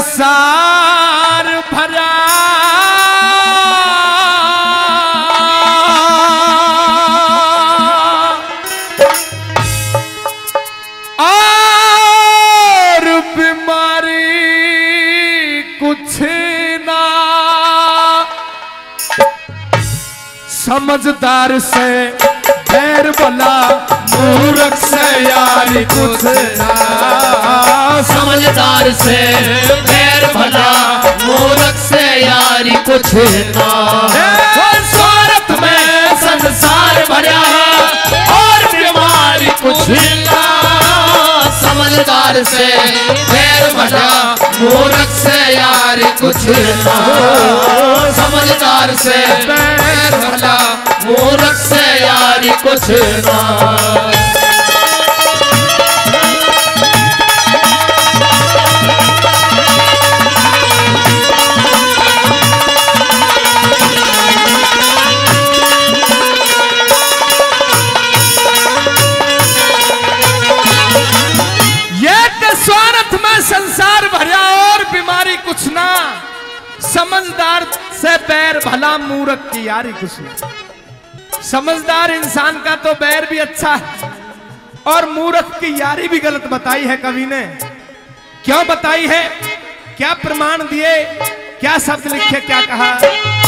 संसार भरा। और बीमारी कुछ ना। समझदार से यारी कुछ ना। समझदार से पैर भला मूर्ख से यारी कुछ ना। स्वार्थ में संसार भरा है और बीमारी कुछ ना। समझदार से पैर भला मूर्ख से यारी कुछ ना। समझदार से पैर भला मूर्ख से यारी कुछ ना। की यारी खुशी। समझदार इंसान का तो बैर भी अच्छा है। और मूर्ख की यारी भी गलत बताई है कवि ने। क्यों बताई है? क्या प्रमाण दिए? क्या शब्द लिखे? क्या कहा?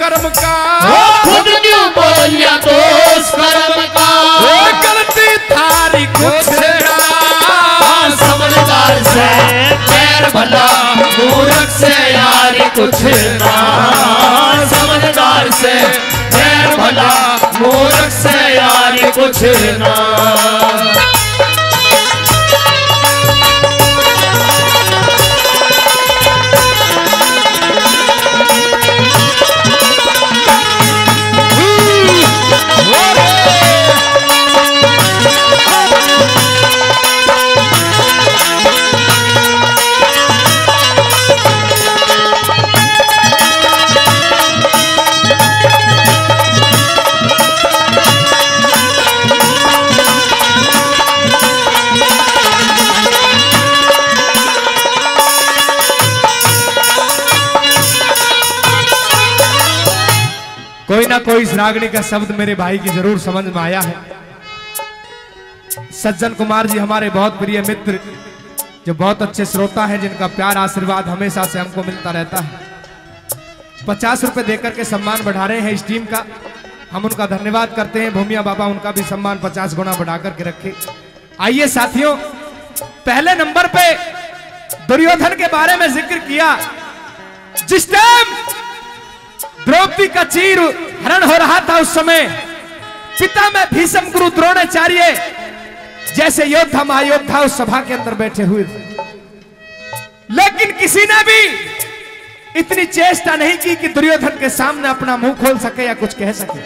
कर्म का। खुद न्यू बोलिया दोष कर्म का। गलती थारी कुछ समझदार से पैर भला मूर्ख से यारी कुछ ना। समझदार से पैर भला मूर्ख से यारी कुछ ना। ना कोई इस रागणी का शब्द मेरे भाई की ज़रूर समझ में आया है। सज्जन कुमार जी हमारे बहुत प्रिय मित्र, जो बहुत अच्छे श्रोता हैं, जिनका प्यार आशीर्वाद हमेशा से हमको मिलता रहता है। पचास रुपए देकर के सम्मान बढ़ा रहे हैं इस टीम का। हम उनका धन्यवाद करते हैं। भूमिया बाबा उनका भी सम्मान पचास गुना बढ़ा करके रखे। आइए साथियों, पहले नंबर पे दुर्योधन के बारे में ज़िक्र किया। जिस टाइम द्रौपदी का चीर हरण हो रहा था उस समय। चिता में भीषम गुरु द्रोणाचार्य जैसे योद्धा, महायोद्धा उस सभा के अंदर बैठे हुए थे। लेकिन किसी ने भी इतनी चेष्टा नहीं की कि दुर्योधन के सामने अपना मुँह खोल सके या कुछ कह सके।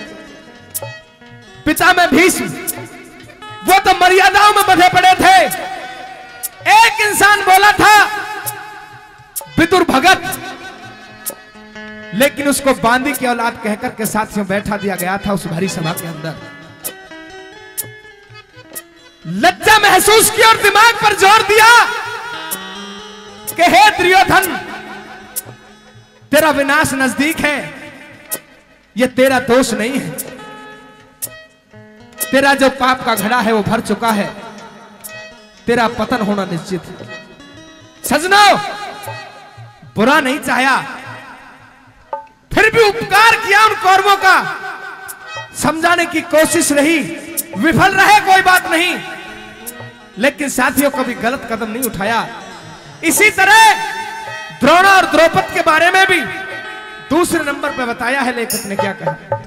पिता में भीष्म, वो तो मर्यादाओं में बधे पड़े थे। एक इंसान बोला था, विदुर भगत लेकिन उसको बांदी की औलाद कहकर के साथियों बैठा दिया गया था उस भरी सभा के अंदर। लज्जा महसूस की और दिमाग पर ज़ोर दिया कि हे दुर्योधन, तेरा विनाश नज़दीक है यह तेरा दोष नहीं है। तेरा जो पाप का घड़ा है वो भर चुका है। तेरा पतन होना निश्चित है। सजनो, बुरा नहीं चाहा फिर भी उपकार किया उन कौरवों का। समझाने की कोशिश रही। विफल रहे, कोई बात नहीं। लेकिन साथियों, कभी गलत कदम नहीं उठाया। इसी तरह द्रोण और द्रौपद के बारे में भी दूसरे नंबर पर बताया है लेखक ने क्या कहा।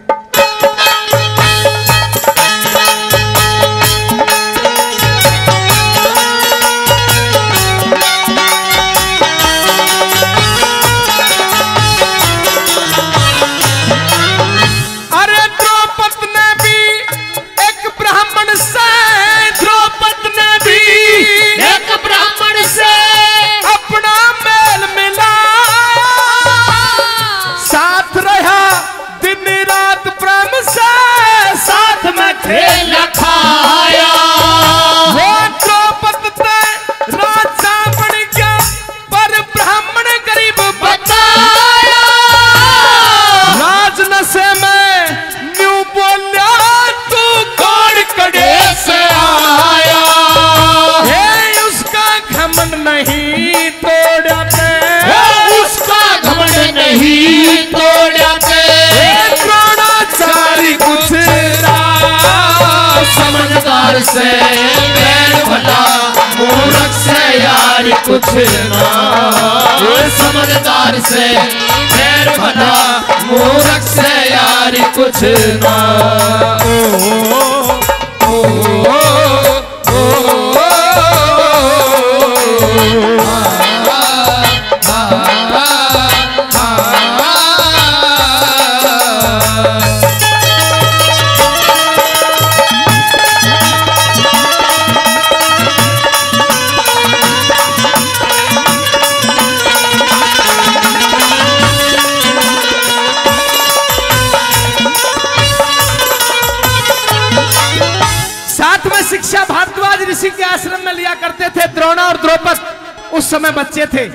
समझदार से बैर भला मूर्ख से यार कुछ ना समझदार से बैर भला मूर्ख से यार कुछ ना साथ ऋषि के आश्रम में लिया करते थे द्रोणा और द्रौपद, उस समय बच्चे थे।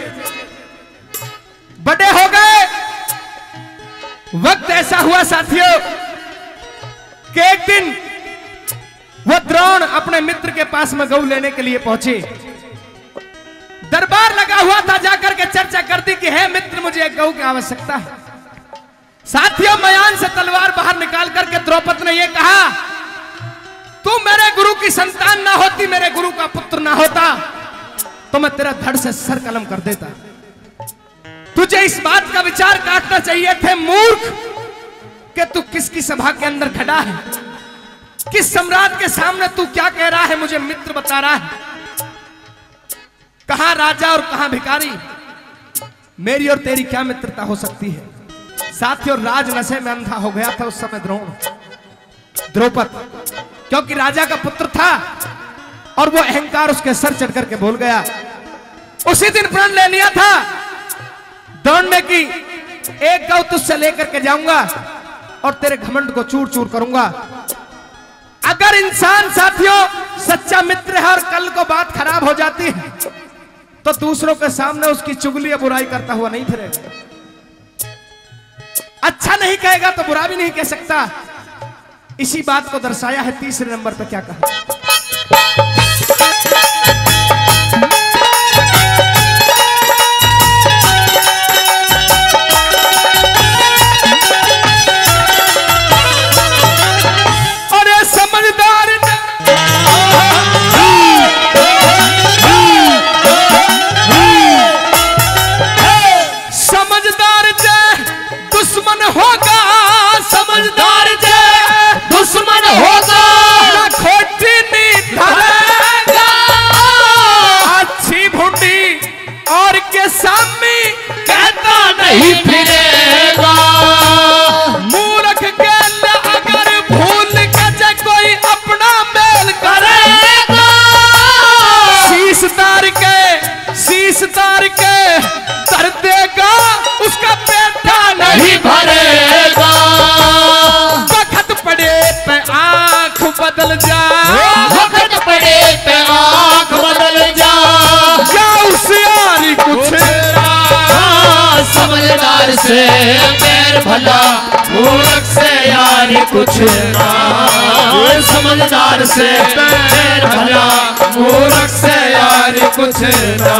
बड़े हो गए। वक्त ऐसा हुआ साथियों कि एक दिन वो द्रोण अपने मित्र के पास में गऊ लेने के लिए पहुँचे। दरबार लगा हुआ था जाकर के चर्चा कर दी कि है मित्र, मुझे एक गऊ की आवश्यकता है। साथियों, मयान से तलवार बाहर निकाल करके द्रौपद ने यह कहा तू मेरे गुरु की संतान ना होती, मेरे गुरु का पुत्र ना होता तो मैं तेरा धड़ से सर कलम कर देता। तुझे इस बात का विचार काटना चाहिए थे, मूर्ख, कि तू किसकी सभा के अंदर खड़ा है? किस सम्राट के सामने तू क्या कह रहा है, मुझे मित्र बता रहा है? कहा राजा और कहा भिकारी मेरी और तेरी क्या मित्रता हो सकती है? साथियों राज नशे में अंधा हो गया था उस समय द्रोण। द्रौपद क्योंकि राजा का पुत्र था और वो अहंकार उसके सर चढ़ करके बोल गया। उसी दिन प्रण ले लिया था। दौड़ने की एक गौ तुझसे लेकर के जाऊँगा और तेरे घमंड को चूर चूर करूँगा। अगर इंसान साथियों, सच्चा मित्र है और कल को बात खराब हो जाती है तो दूसरों के सामने उसकी चुगली बुराई करता हुआ नहीं फिरेगा। अच्छा नहीं कहेगा तो बुरा भी नहीं कह सकता। इसी बात को दर्शाया है तीसरे नंबर पर क्या कहा? बदल जा। वक्त पड़े पे आँख बदल जा। क्या उसियारी कुछ। समझदार से पैर भला मूर्ख से यार कुछ ना। समझदार से पैर भला मूर्ख से यार कुछ ना।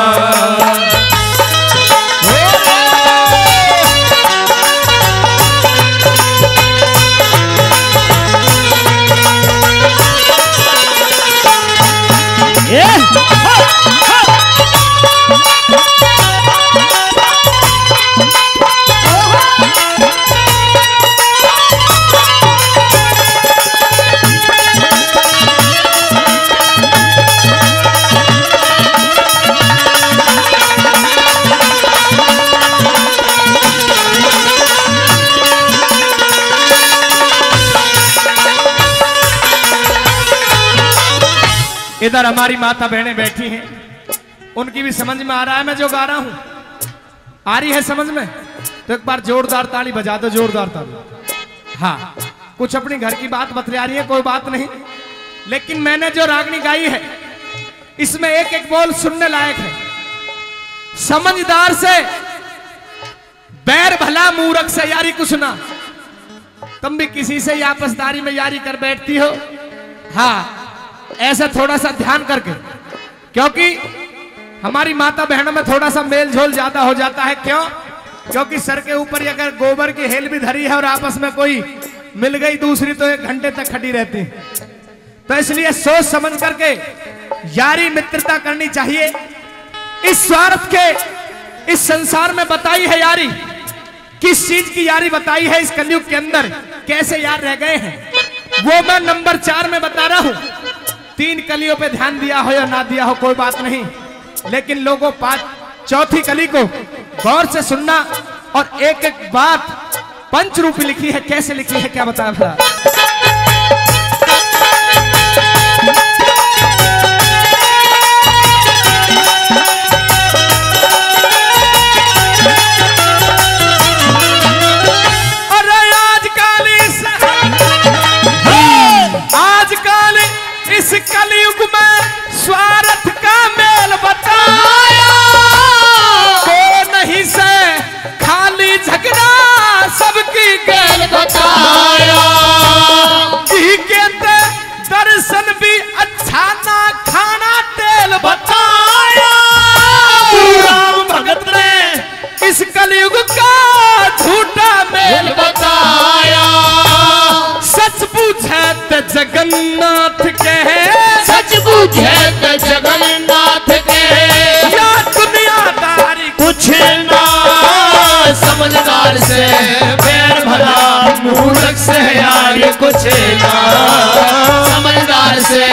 इधर हमारी माता बहनें बैठी हैं। उनकी भी समझ में आ रहा है, मैं जो गा रहा हूँ। आ रही है समझ में? तो एक बार जोरदार ताली बजा दो, जोरदार ताली। हाँ कुछ अपने घर की बात बतला रही है, कोई बात नहीं। लेकिन मैंने जो रागनी गाई है, इसमें एक एक बोल सुनने लायक है। समझदार से, बैर भला मूरख से यारी कुछ ना। तुम भी किसी से आपसदारी में यारी कर बैठती हो। हाँ ऐसा थोड़ा सा ध्यान करके, क्योंकि हमारी माता बहनों में थोड़ा सा मेल झोल ज़्यादा हो जाता है। क्यों? क्योंकि सर के ऊपर अगर गोबर की हेल भी धरी है और आपस में कोई मिल गई दूसरी तो एक घंटे तक खड़ी रहती तो इसलिए सोच समझ करके यारी मित्रता करनी चाहिए। इस स्वार्थ के, इस संसार में बताई है यारी। किस चीज़ की यारी बताई है इस कलयुग के अंदर? कैसे यार रह गए हैं? वो मैं नंबर चार में बता रहा हूँ। तीन कलियों पे ध्यान दिया हो या ना दिया हो, कोई बात नहीं। लेकिन लोगों, पाँच, चौथी कली को गौर से सुनना और एक एक बात पंच रूप लिखी है, कैसे लिखी है, क्या बताया था? का झूठा मेल बताया? सच पूछे तो जगन्नाथ कहे। सच पूछे तो जगन्नाथ के या दुनियादारी कुछ ना समझदार से बैर भला मूर्ख से यार कुछ ना। समझदार से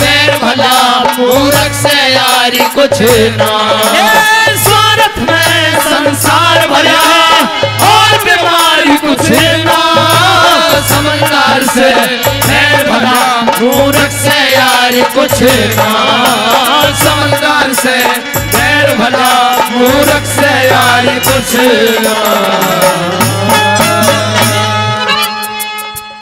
बैर भला मूर्ख से यार कुछ ना। स्वार्थ में संसार भरा और बीमारी कुछ ना। समझदार से है भला मूर्ख से यार कुछ ना। समझदार से बैर भला मूर्ख से यार कुछ ना।